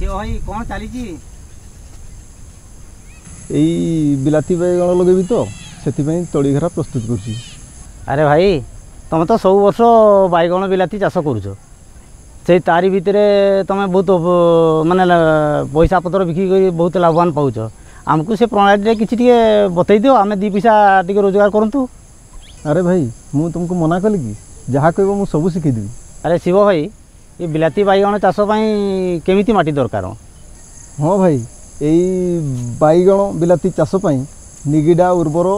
ଚାଲିଛି? ଏଇ ବିଲାତି ବାଇଗଣ ଲଗେଇବି ତ ସେଥିପାଇଁ ତଳିଘେରା ପ୍ରସ୍ତୁତ କରୁଛି। ଆରେ ଭାଇ ତୁମେ ତ ସବୁ ବର୍ଷ ବାଇଗଣ ବିଲାତି ଚାଷ କରୁଛ। ସେଇ ତାରି ଭିତରେ ତୁମେ ବହୁତ ଅ, ମାନେ ଲା- ପଇସା ପତ୍ର ବିକ୍ରି କରି ବହୁତ ଲାଭବାନ ପାଉଛ। ଆମକୁ ସେ ପ୍ରଣାଳୀରେ କିଛି ଟିକେ ବତେଇ ଦିଅ ଆମେ ଦୁଇ ପଇସା ଟିକେ ରୋଜଗାର କରନ୍ତୁ। ଆରେ ଭାଇ ମୁଁ ତୁମକୁ ମନା କଲି କି? ଯାହା କହିବ ମୁଁ ସବୁ ଶିଖେଇଦେବି। ଆରେ ଶିବ ଭାଇ ଏ ବିଲାତି ବାଇଗଣ ଚାଷ ପାଇଁ କେମିତି ମାଟି ଦରକାର? ହଁ ଭାଇ ଏଇ ବାଇଗଣ ବିଲାତି ଚାଷ ପାଇଁ ନିଗିଡ଼ା ଉର୍ବର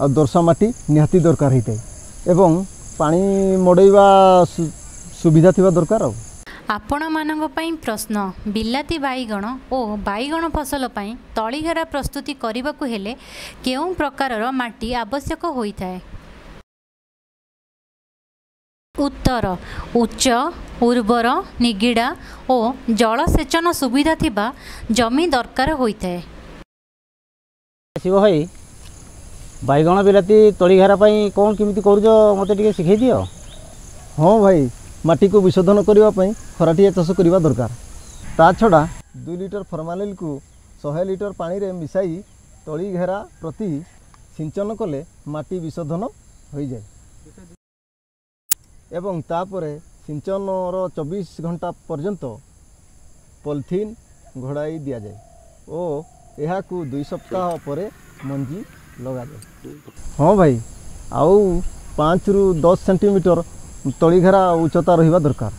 ଆଉ ଦର୍ଶା ମାଟି ନିହାତି ଦରକାର ହେଇଥାଏ ଏବଂ ପାଣି ମଡ଼େଇବା ସୁବିଧା ଥିବା ଦରକାର ଆଉ। ଆପଣମାନଙ୍କ ପାଇଁ ପ୍ରଶ୍ନ ବିଲାତି ବାଇଗଣ ଓ ବାଇଗଣ ଫସଲ ପାଇଁ ତଳିଘେରା ପ୍ରସ୍ତୁତି କରିବାକୁ ହେଲେ କେଉଁ ପ୍ରକାରର ମାଟି ଆବଶ୍ୟକ ହୋଇଥାଏ? ଉତ୍ତର। ଉଚ୍ଚ ଉର୍ବର ନିଗିଡ଼ା ଓ ଜଳସେଚନ ସୁବିଧା ଥିବା ଜମି ଦରକାର ହୋଇଥାଏ। ଶିବ ଭାଇ ବାଇଗଣ ବିଲାତି ତଳିଘେରା ପାଇଁ କ'ଣ କେମିତି କରୁଛ ମୋତେ ଟିକେ ଶିଖେଇ ଦିଅ। ହଁ ଭାଇ ମାଟିକୁ ବିଶୋଧନ କରିବା ପାଇଁ ଖରାଟିଆ ଚାଷ କରିବା ଦରକାର। ତା ଛଡ଼ା ଦୁଇ ଲିଟର ଫର୍ମାଲିନ୍କୁ ଶହେ ଲିଟର ପାଣିରେ ମିଶାଇ ତଳି ଘେରା ପ୍ରତି ସିଞ୍ଚନ କଲେ ମାଟି ବିଶୋଧନ ହୋଇଯାଏ। ଏବଂ ତାପରେ ସିଞ୍ଚନର ଚବିଶ ଘଣ୍ଟା ପର୍ଯ୍ୟନ୍ତ ପଲିଥିନ୍ ଘୋଡ଼ାଇ ଦିଆଯାଏ ଓ ଏହାକୁ ଦୁଇ ସପ୍ତାହ ପରେ ମଞ୍ଜି ଲଗାଯାଏ। ହଁ ଭାଇ ଆଉ ପାଞ୍ଚରୁ ଦଶ ସେଣ୍ଟିମିଟର ତଳିଘେରା ଉଚ୍ଚତା ରହିବା ଦରକାର।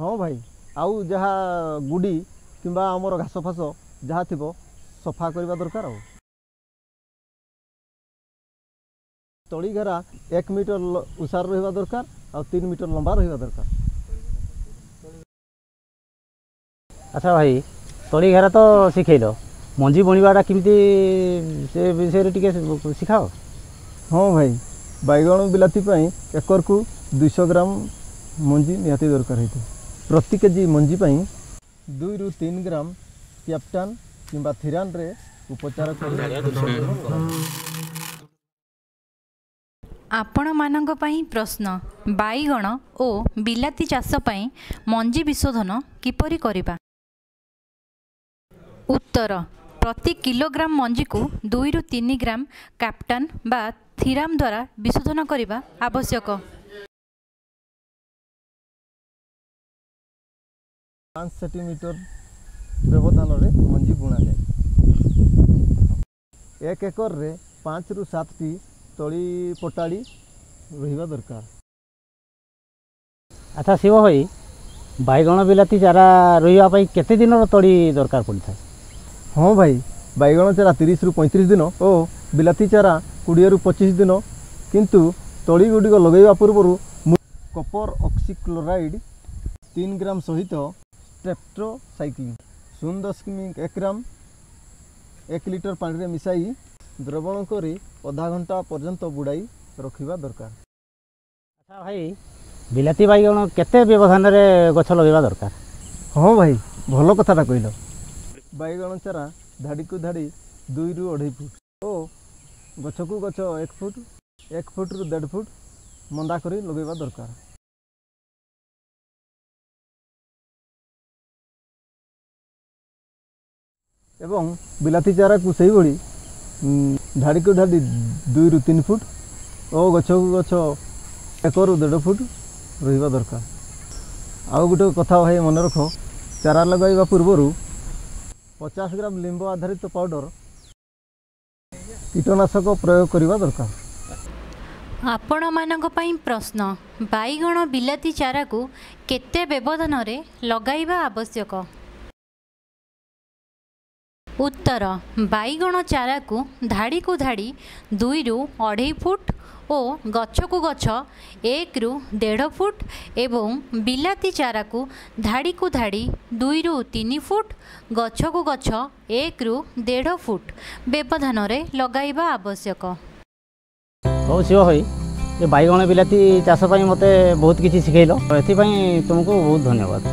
ହଁ ଭାଇ ଆଉ ଯାହା ଗୁଡ଼ି କିମ୍ବା ଆମର ଘାସ ଫାସ ଯାହା ଥିବ ସଫା କରିବା ଦରକାର ଆଉ। ତଳିଘେରା ଏକ ମିଟର ଉସାର ରହିବା ଦରକାର ଆଉ ତିନି ମିଟର ଲମ୍ବା ରହିବା ଦରକାର ଆଚ୍ଛା ଭାଇ ତଳିଘେରା ତ ଶିଖେଇଲ ମଞ୍ଜି ବୁଣିବାଟା କେମିତି ସେ ବିଷୟରେ ଟିକେ ଶିଖାଅ ହଁ ଭାଇ ବାଇଗଣ ବିଲାତି ପାଇଁ ଏକରକୁ ଦୁଇଶହ ଗ୍ରାମ ମଞ୍ଜି ନିହାତି ଦରକାର ହେଇଥାଏ ପ୍ରତି କେଜି ମଞ୍ଜି ପାଇଁ ଦୁଇରୁ ତିନି ଗ୍ରାମ କ୍ୟାପ୍ଟାନ୍ କିମ୍ବା ଥିରାନରେ ଉପଚାର କରି ଆପଣମାନଙ୍କ ପାଇଁ ପ୍ରଶ୍ନ ବାଇଗଣ ଓ ବିଲାତି ଚାଷ ପାଇଁ ମଞ୍ଜି ବିଶୋଧନ କିପରି କରିବା? ଉତ୍ତର ପ୍ରତି କିଲୋଗ୍ରାମ ମଞ୍ଜିକୁ ଦୁଇରୁ ତିନି ଗ୍ରାମ କାପ୍ଟାନ୍ ବା ଥିରାମ୍ ଦ୍ୱାରା ବିଶୋଧନ କରିବା ଆବଶ୍ୟକ। ପାଞ୍ଚ ସେଣ୍ଟିମିଟର ବ୍ୟବଧାନରେ ମଞ୍ଜି ବୁଣାଯାଏ। ଏକ ଏକରରେ ପାଞ୍ଚରୁ ସାତଟି ତଳି ପଟାଳି ରହିବା ଦରକାର। ଆଚ୍ଛା ଶିବ ଭାଇ ବାଇଗଣ ବିଲାତି ଚାରା ରୋଇବା ପାଇଁ କେତେ ଦିନର ତଳି ଦରକାର ପଡ଼ିଥାଏ? ହଁ ଭାଇ ବାଇଗଣ ଚାରା ତିରିଶରୁ ପଇଁତିରିଶ ଦିନ ଓ ବିଲାତି ଚାରା କୋଡ଼ିଏରୁ ପଚିଶ ଦିନ। କିନ୍ତୁ ତଳି ଗୁଡ଼ିକ ଲଗାଇବା ପୂର୍ବରୁ ମୁ- କପର ଅକ୍ସିକ୍ଲୋରାଇଡ୍ ତିନି ଗ୍ରାମ ସହିତ ଷ୍ଟ୍ରେପ୍ଟୋସାଇକ୍ଲିନ୍ ଶୂନ ଦଶମିକ ଏକ ଗ୍ରାମ ଏକ ଲିଟର ପାଣିରେ ମିଶାଇ ଦ୍ରବଣ କରି ଅଧା ଘଣ୍ଟା ପର୍ଯ୍ୟନ୍ତ ବୁଡ଼ାଇ ରଖିବା ଦରକାର। ଆଚ୍ଛା ଭାଇ ବିଲାତି ବାଇଗଣ କେତେ ବ୍ୟବଧାନରେ ଗଛ ଲଗାଇବା ଦରକାର? ହଁ ଭାଇ ଭଲ କଥାଟା କହିଲ। ବାଇଗଣ ଚାରା ଧାଡ଼ିକୁ ଧାଡ଼ି ଦୁଇରୁ ଅଢ଼େଇ ଫୁଟ ଓ ଗଛକୁ ଗଛ ଏକ ଫୁଟ ଏକ ଫୁଟରୁ ଦେଢ଼ ଫୁଟ ମନ୍ଦା କରି ଲଗାଇବା ଦରକାର। ଏବଂ ବିଲାତି ଚାରାକୁ ସେହିଭଳି ଧାଡ଼ିକୁ ଧାଡ଼ି ଦୁଇରୁ ତିନି ଫୁଟ ଓ ଗଛକୁ ଗଛ ଏକରୁ ଦେଢ଼ ଫୁଟ ରହିବା ଦରକାର। ଆଉ ଗୋଟେ କଥା ଭାଇ ମନେ ରଖ ଚାରା ଲଗାଇବା ପୂର୍ବରୁ ପଚାଶ ଗ୍ରାମ ଲିମ୍ବ ଆଧାରିତ ପାଉଡ଼ର କୀଟନାଶକ ପ୍ରୟୋଗ କରିବା ଦରକାର। ଆପଣମାନଙ୍କ ପାଇଁ ପ୍ରଶ୍ନ ବାଇଗଣ ବିଲାତି ଚାରାକୁ କେତେ ବ୍ୟବଧାନରେ ଲଗାଇବା ଆବଶ୍ୟକ? ଉତ୍ତର ବାଇଗଣ ଚାରାକୁ ଧାଡ଼ିକୁ ଧାଡ଼ି ଦୁଇରୁ ଅଢ଼େଇ ଫୁଟ ଓ ଗଛକୁ ଗଛ ଏକରୁ ଦେଢ଼ ଫୁଟ ଏବଂ ବିଲାତି ଚାରାକୁ ଧାଡ଼ିକୁ ଧାଡ଼ି ଦୁଇରୁ ତିନି ଫୁଟ ଗଛକୁ ଗଛ ଏକରୁ ଦେଢ଼ ଫୁଟ ବ୍ୟବଧାନରେ ଲଗାଇବା ଆବଶ୍ୟକ। ହଉ ଶିବ ଭାଇ ଏ ବାଇଗଣ ବିଲାତି ଚାଷ ପାଇଁ ମୋତେ ବହୁତ କିଛି ଶିଖେଇଲ। ଏଥିପାଇଁ ତୁମକୁ ବହୁତ ଧନ୍ୟବାଦ।